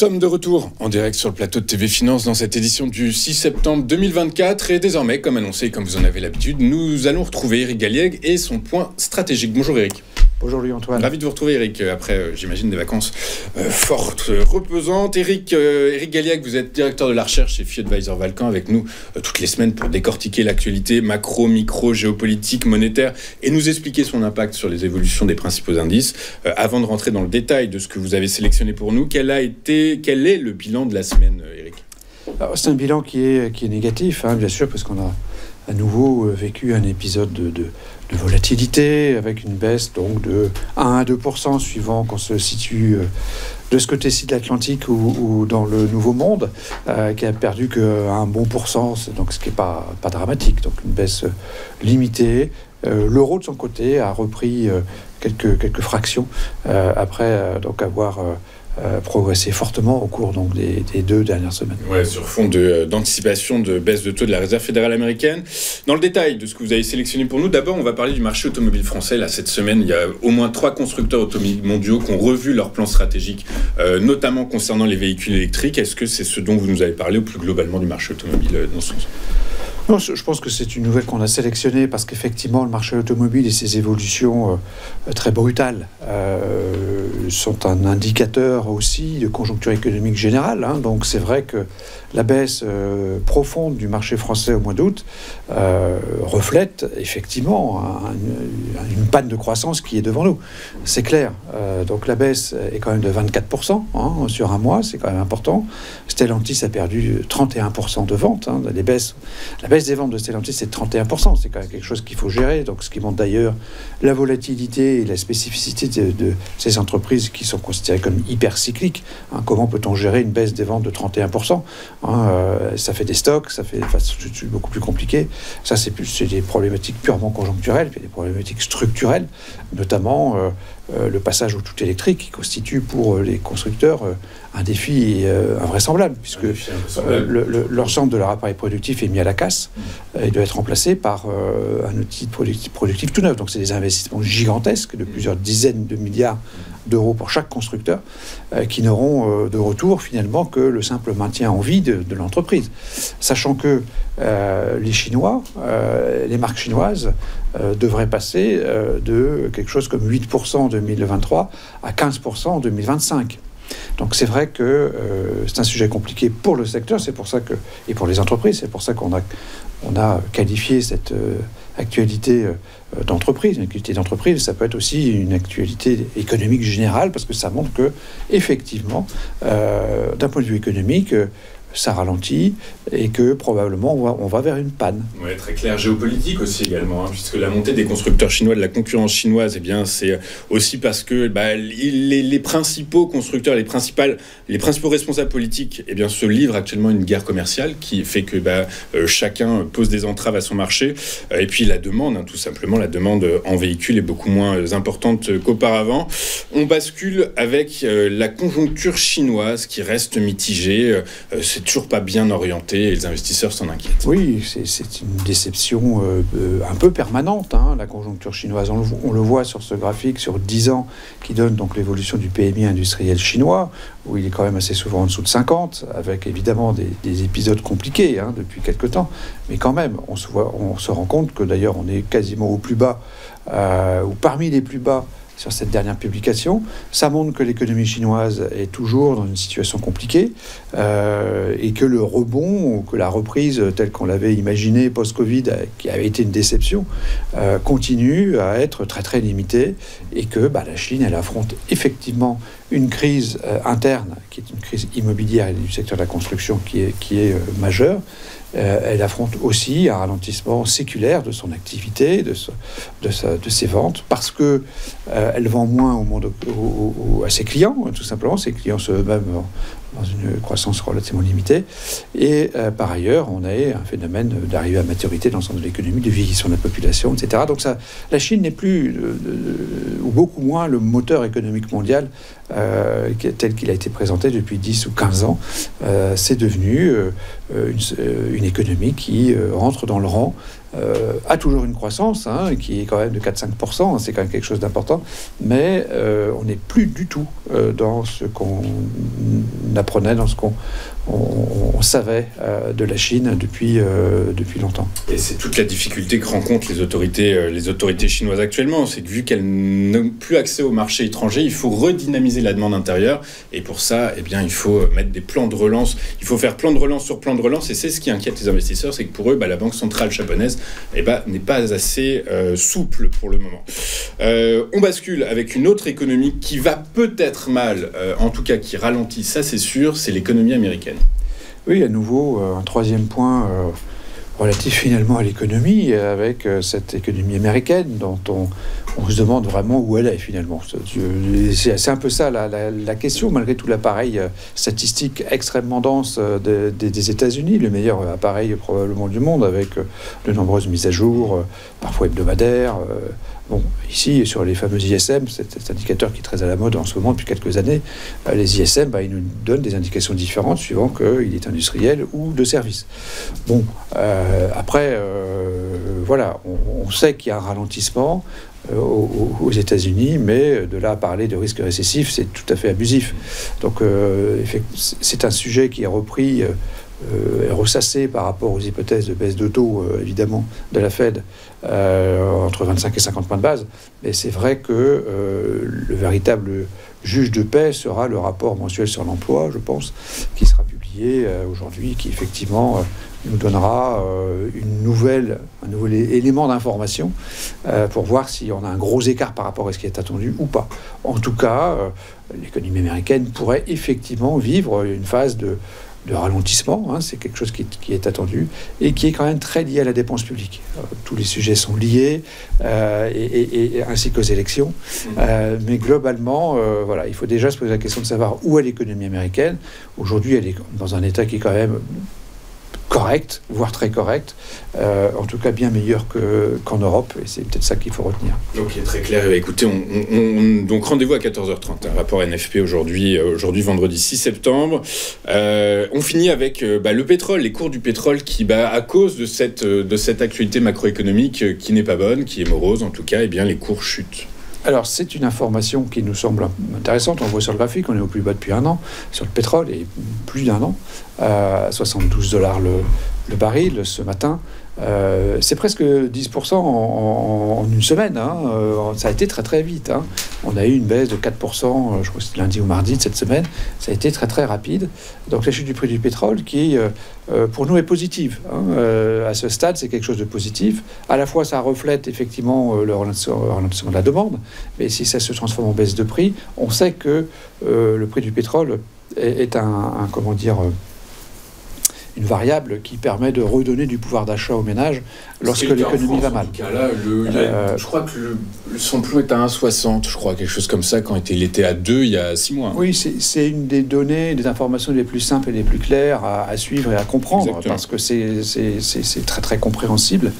sommes de retour en direct sur le plateau de TV Finance dans cette édition du 6 septembre 2024 et désormais, comme annoncé, comme vous en avez l'habitude, nous allons retrouver Eric Galliègue et son point stratégique. Bonjour Eric. Bonjour Louis-Antoine. Ravi de vous retrouver Eric, après euh, j'imagine des vacances euh, fortes, reposantes. Eric, euh, Eric Galliac, vous êtes directeur de la recherche chez FI Advisor Valcan avec nous toutes les semaines pour décortiquer l'actualité macro, micro, géopolitique, monétaire et nous expliquer son impact sur les évolutions des principaux indices. avant de rentrer dans le détail de ce que vous avez sélectionné pour nous, quel a été, quel est le bilan de la semaine, Eric? C'est un bilan qui est, qui est négatif, hein, bien sûr, parce qu'on a à nouveau vécu un épisode de volatilité, avec une baisse donc de 1 à 2% suivant qu'on se situe euh, de ce côté-ci de l'Atlantique ou, dans le Nouveau Monde, euh, qui a perdu qu'un bon pourcent, donc ce qui n'est pas, dramatique, donc une baisse limitée. Euh, l'euro de son côté a repris quelques, quelques fractions après donc avoir euh, progressé fortement au cours donc, des, deux dernières semaines. Ouais, sur fond euh, d'anticipation de, baisse de taux de la Réserve fédérale américaine. Dans le détail de ce que vous avez sélectionné pour nous, d'abord on va parler du marché automobile français. Là, cette semaine, il y a au moins trois constructeurs automobiles mondiaux qui ont revu leur plan stratégique, euh, notamment concernant les véhicules électriques. Est-ce que c'est ce dont vous nous avez parlé ou plus globalement du marché automobile dans ce sens? Non, je pense que c'est une nouvelle qu'on a sélectionnée parce qu'effectivement, le marché automobile et ses évolutions euh, très brutales euh, sont un indicateur aussi de conjoncture économique générale. Hein. Donc c'est vrai que la baisse euh, profonde du marché français au mois d'août reflète effectivement une panne de croissance qui est devant nous. C'est clair. donc la baisse est quand même de 24% hein, sur un mois, c'est quand même important. Stellantis a perdu 31% de ventes. Hein. La baisse des ventes de Stellantis, c'est 31%. C'est quand même quelque chose qu'il faut gérer. Donc, ce qui montre d'ailleurs la volatilité et la spécificité de, ces entreprises qui sont considérées comme hyper cycliques. Hein. comment peut-on gérer une baisse des ventes de 31% hein, euh, Ça fait des stocks, ça fait c'est beaucoup plus compliqué. Ça, c'est des problématiques purement conjoncturelles, puis des problématiques structurelles, notamment euh, euh, le passage au tout électrique qui constitue pour les constructeurs un défi invraisemblable, puisque l'ensemble de leur appareil productif est mis à la casse et euh, doit être remplacé par un outil productif, tout neuf. Donc c'est des investissements gigantesques de plusieurs dizaines de milliards d'euros pour chaque constructeur euh, qui n'auront de retour finalement que le simple maintien en vie de, l'entreprise. Sachant que les Chinois, les marques chinoises devraient passer de quelque chose comme 8% en 2023 à 15% en 2025. Donc c'est vrai que euh, c'est un sujet compliqué pour le secteur, c'est pour ça que et pour les entreprises, c'est pour ça qu'on a on a qualifié cette euh, actualité euh, d'entreprise. Une actualité d'entreprise, ça peut être aussi une actualité économique générale parce que ça montre que effectivement, d'un point de vue économique, ça ralentit et que probablement on va, vers une panne. Oui, très clair. Géopolitique aussi également, hein, puisque la montée des constructeurs chinois, de la concurrence chinoise, eh bien, c'est aussi parce que bah, les, principaux constructeurs, les, principales, les principaux responsables politiques eh bien, se livrent actuellement une guerre commerciale qui fait que bah, euh, chacun pose des entraves à son marché. et puis la demande, hein, tout simplement, la demande en véhicule est beaucoup moins importante qu'auparavant. On bascule avec euh, la conjoncture chinoise qui reste mitigée. Toujours pas bien orienté et les investisseurs s'en inquiètent. Oui, c'est une déception euh, euh, un peu permanente, hein, la conjoncture chinoise. On le, voit sur ce graphique sur 10 ans qui donne donc l'évolution du PMI industriel chinois, où il est quand même assez souvent en dessous de 50, avec évidemment des, épisodes compliqués hein, depuis quelques temps. Mais quand même, on se, voit, on se rend compte que d'ailleurs on est quasiment au plus bas, euh, ou parmi les plus bas sur cette dernière publication. Ça montre que l'économie chinoise est toujours dans une situation compliquée euh, et que le rebond ou que la reprise telle qu'on l'avait imaginé post-Covid, qui avait été une déception, euh, continue à être très très limitée et que bah, la Chine, elle affronte effectivement une crise euh, interne, qui est une crise immobilière et du secteur de la construction qui est, qui est majeure. Euh, elle affronte aussi un ralentissement séculaire de son activité, de, ses ventes, parce que euh, elle vend moins au monde, à ses clients, tout simplement. Ses clients sont eux-mêmes dans une croissance relativement limitée. Et euh, par ailleurs, on a un phénomène d'arrivée à maturité dans l'ensemble de l'économie, de vieillissement de la population, etc. Donc la Chine n'est plus, ou beaucoup moins, le moteur économique mondial tel qu'il a été présenté depuis 10 ou 15 ans, c'est devenu une, une, économie qui rentre dans le rang euh, a toujours une croissance, hein, qui est quand même de 4-5%, hein, c'est quand même quelque chose d'important, mais euh, on n'est plus du tout euh, dans ce qu'on apprenait, dans ce qu'on on, savait de la Chine depuis, depuis longtemps. Et c'est toute la difficulté que rencontrent les autorités, les autorités chinoises actuellement, c'est que vu qu'elles n'ont plus accès au marché étranger, il faut redynamiser la demande intérieure, et pour ça, eh bien, il faut mettre des plans de relance, il faut faire plan de relance sur plan de relance, et c'est ce qui inquiète les investisseurs, c'est que pour eux, bah, la Banque centrale japonaise eh ben, n'est pas assez euh, souple pour le moment. Euh, on bascule avec une autre économie qui va peut-être mal, euh, en tout cas qui ralentit, ça c'est sûr, c'est l'économie américaine. Oui, à nouveau, un troisième point relatif finalement à l'économie, avec cette économie américaine dont on, on se demande vraiment où elle est finalement. C'est un peu ça la, question, malgré tout l'appareil euh, statistique extrêmement dense euh, des États-Unis, le meilleur appareil probablement du monde, avec euh, de nombreuses mises à jour, parfois hebdomadaires. Bon, ici, sur les fameux ISM, cet indicateur qui est très à la mode en ce moment depuis quelques années, les ISM, bah, ils nous donnent des indications différentes suivant qu'il est industriel ou de service. Bon, après, voilà, on, sait qu'il y a un ralentissement. Euh, aux, États-Unis, mais de là à parler de risque récessif, c'est tout à fait abusif. Donc euh, c'est un sujet qui est repris, euh, ressassé par rapport aux hypothèses de baisse de taux, évidemment, de la Fed, entre 25 et 50 points de base. Mais c'est vrai que le véritable juge de paix sera le rapport mensuel sur l'emploi, je pense, qui sera publié aujourd'hui, qui effectivement nous donnera euh, une nouvelle, un nouvel élément d'information euh, pour voir si on a un gros écart par rapport à ce qui est attendu ou pas. En tout cas, euh, l'économie américaine pourrait effectivement vivre une phase de, ralentissement, hein, c'est quelque chose qui, est attendu, et qui est quand même très lié à la dépense publique. tous les sujets sont liés, et, ainsi qu'aux élections. Mmh. mais globalement, voilà, il faut déjà se poser la question de savoir où est l'économie américaine. Aujourd'hui, elle est dans un état qui est quand même correct, voire très correct, euh, en tout cas bien meilleur qu'en Europe, et c'est peut-être ça qu'il faut retenir. Ok, très clair. Écoutez, on, donc rendez-vous à 14h30, un rapport NFP aujourd'hui, euh, aujourd'hui vendredi 6 septembre. Euh, on finit avec bah, le pétrole, les cours du pétrole qui, bah, à cause de cette, de cette actualité macroéconomique qui n'est pas bonne, qui est morose en tout cas, et eh bien les cours chutent. Alors, c'est une information qui nous semble intéressante. On voit sur le graphique, on est au plus bas depuis un an sur le pétrole et plus d'un an, à 72 dollars le, le baril ce matin. Euh, c'est presque 10% en, une semaine. Hein. Euh, ça a été très très vite. Hein. On a eu une baisse de 4%, euh, je crois que c'était lundi ou mardi de cette semaine. Ça a été très très rapide. Donc la chute du prix du pétrole qui, pour nous, est positive. Hein. à ce stade, c'est quelque chose de positif. À la fois, ça reflète effectivement le ralentissement de la demande. Mais si ça se transforme en baisse de prix, on sait que le prix du pétrole est, un, comment dire une variable qui permet de redonner du pouvoir d'achat aux ménages lorsque l'économie va mal. Euh, je crois que le, son plomb est à 1,60, je crois, quelque chose comme ça, quand il était à 2 il y a 6 mois. Oui, c'est une des données, des informations les plus simples et les plus claires à, suivre et à comprendre, parce que c'est très très compréhensible.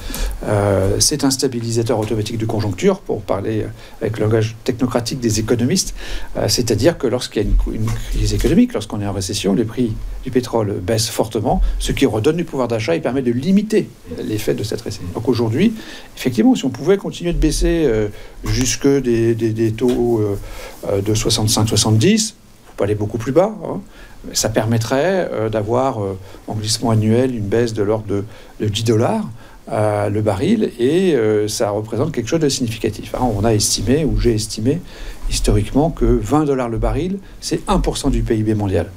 Euh, c'est un stabilisateur automatique de conjoncture, pour parler avec le langage technocratique des économistes, euh, c'est-à-dire que lorsqu'il y a une, une crise économique, lorsqu'on est en récession, les prix du pétrole baissent fortement, ce qui redonne du pouvoir d'achat et permet de limiter l'effet de cette récession. Donc aujourd'hui, effectivement, si on pouvait continuer de baisser euh, jusque des, taux euh, euh, de 65-70, il ne faut pas aller beaucoup plus bas, hein, ça permettrait d'avoir en glissement annuel une baisse de l'ordre de, 10 dollars. le baril et ça représente quelque chose de significatif. Hein. on a estimé, ou j'ai estimé historiquement, que 20 dollars le baril, c'est 1% du PIB mondial.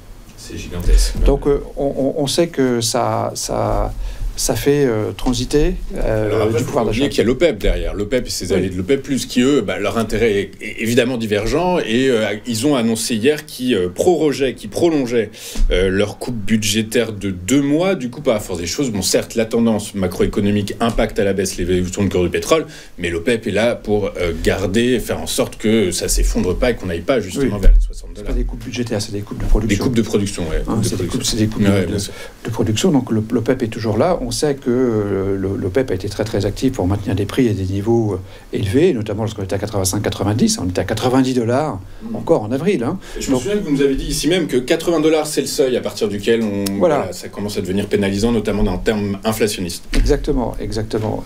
C'est gigantesque. Donc euh, on, sait que ça, ça, ça fait euh, transiter euh, du pouvoir d'achat. qu'il y a l'OPEP derrière. L'OPEP et ses alliés de l'OPEP, plus qui, eux, bah, leur intérêt est, évidemment divergent. Et euh, ils ont annoncé hier qu'ils prorogeaient, qu'ils prolongeaient leur coupe budgétaire de deux mois. Du coup, pas à force des choses. Bon, certes, la tendance macroéconomique impacte à la baisse l'évolution du cours du pétrole, mais l'OPEP est là pour garder, faire en sorte que ça s'effondre pas et qu'on n'aille pas justement vers les 60 dollars. Pas des coupes budgétaires, c'est des coupes de production. Des coupes de production, oui. Hein, c'est des coupes, de, production. Donc l'OPEP est toujours là on sait que l'OPEP a été très très actif pour maintenir des prix à des niveaux élevés, notamment lorsqu'on était à 85-90, on était à 90 dollars mmh. encore en avril. Hein. Je me souviens que vous nous avez dit ici même que 80 dollars c'est le seuil à partir duquel on, voilà. ça commence à devenir pénalisant, notamment en termes inflationnistes. Exactement, exactement.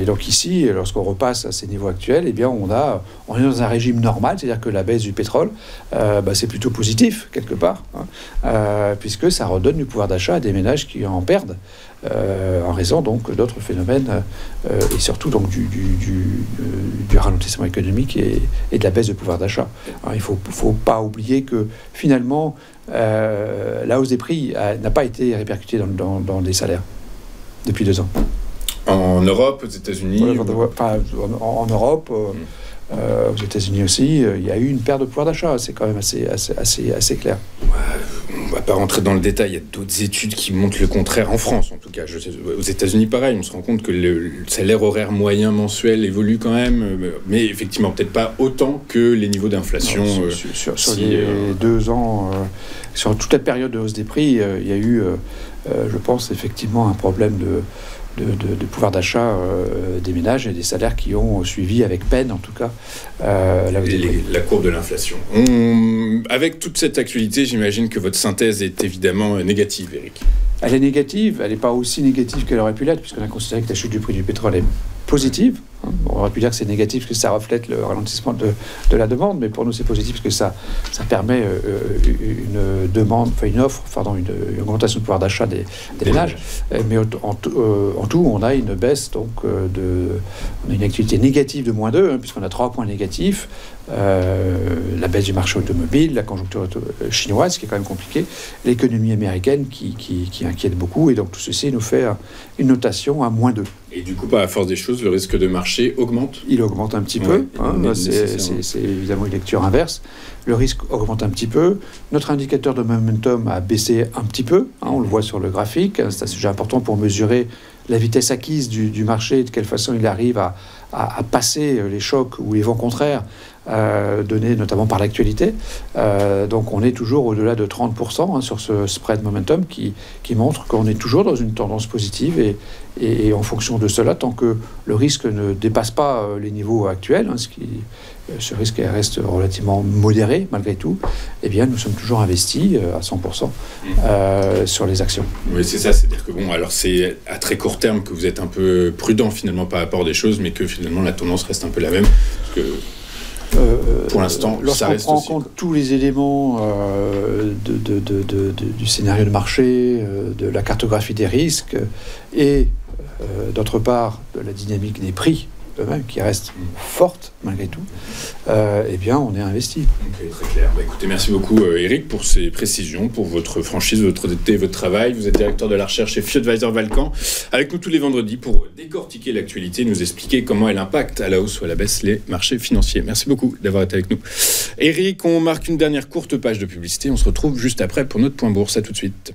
et donc ici, lorsqu'on repasse à ces niveaux actuels, eh bien on, a, on est dans un régime normal, c'est-à-dire que la baisse du pétrole, bah, c'est plutôt positif quelque part, hein, puisque ça redonne du pouvoir d'achat à des ménages qui en perdent euh, en raison donc d'autres phénomènes euh, et surtout donc du, du, ralentissement économique et, de la baisse de pouvoir d'achat. Il ne faut, faut, pas oublier que finalement euh, la hausse des prix n'a pas été répercutée dans, dans, les salaires depuis deux ans. En Europe, aux États-Unis en, Europe. Hmm. aux États-Unis aussi, il y a eu une perte de pouvoir d'achat. C'est quand même assez, assez, assez, assez clair va pas rentrer dans le détail, il y a d'autres études qui montrent le contraire en France, en tout cas. Je sais, aux États-Unis, pareil, on se rend compte que le, salaire horaire moyen mensuel évolue quand même, euh, mais effectivement, peut-être pas autant que les niveaux d'inflation. Sur, euh, les euh, deux ans, sur toute la période de hausse des prix, il y a eu, je pense, effectivement un problème de de, pouvoir d'achat euh, des ménages et des salaires qui ont suivi avec peine, en tout cas, euh, la, courbe de l'inflation. Avec toute cette actualité, j'imagine que votre synthèse est évidemment négative, Eric. Elle est négative, elle n'est pas aussi négative qu'elle aurait pu l'être, puisqu'on a considéré que la chute du prix du pétrole est positive. On aurait pu dire que c'est négatif parce que ça reflète le ralentissement de, de, la demande, mais pour nous c'est positif parce que ça, ça permet euh, une demande, enfin une offre, pardon, une, augmentation de pouvoir d'achat des, ménages. Euh, mais en, euh, en, tout, on a une baisse donc de, on a une activité négative de moins 2, hein, puisqu'on a trois points négatifs. La baisse du marché automobile, la conjoncture chinoise, qui est quand même compliquée, l'économie américaine qui, qui, qui, inquiète beaucoup, et donc tout ceci nous fait une notation à moins 2. Et du coup, par la force des choses, le risque de marché augmente Il augmente un petit peu. Hein, c'est évidemment une lecture inverse. Le risque augmente un petit peu. Notre indicateur de momentum a baissé un petit peu. Hein, on le voit sur le graphique. C'est un sujet important pour mesurer la vitesse acquise du, marché et de quelle façon il arrive à, à, passer les chocs ou les vents contraires euh, donnés notamment par l'actualité. Euh, donc on est toujours au-delà de 30% hein, sur ce spread momentum qui, qui montre qu'on est toujours dans une tendance positive et, et, en fonction de cela, tant que le risque ne dépasse pas euh, les niveaux actuels, hein, euh, ce risque reste relativement modéré malgré tout, eh bien nous sommes toujours investis à 100% mmh. sur les actions. Oui, c'est ça, c'est-à-dire que bon, alors c'est à très court terme que vous êtes un peu prudent finalement par rapport des choses, mais que finalement la tendance reste un peu la même. Euh, pour l'instant, lorsqu'on prend en compte tous les éléments euh, de, du scénario de marché, euh, de la cartographie des risques et d'autre part de la dynamique des prix qui reste forte malgré tout, euh, eh bien, on est investi. très clair. Bah, écoutez, merci beaucoup, euh, Eric, pour ces précisions, pour votre franchise, votre honnêteté, votre travail. Vous êtes directeur de la recherche chez Advisor Valcan, avec nous tous les vendredis pour décortiquer l'actualité, nous expliquer comment elle impacte à la hausse ou à la baisse les marchés financiers. Merci beaucoup d'avoir été avec nous. Eric, on marque une dernière courte page de publicité. On se retrouve juste après pour notre point bourse. À tout de suite.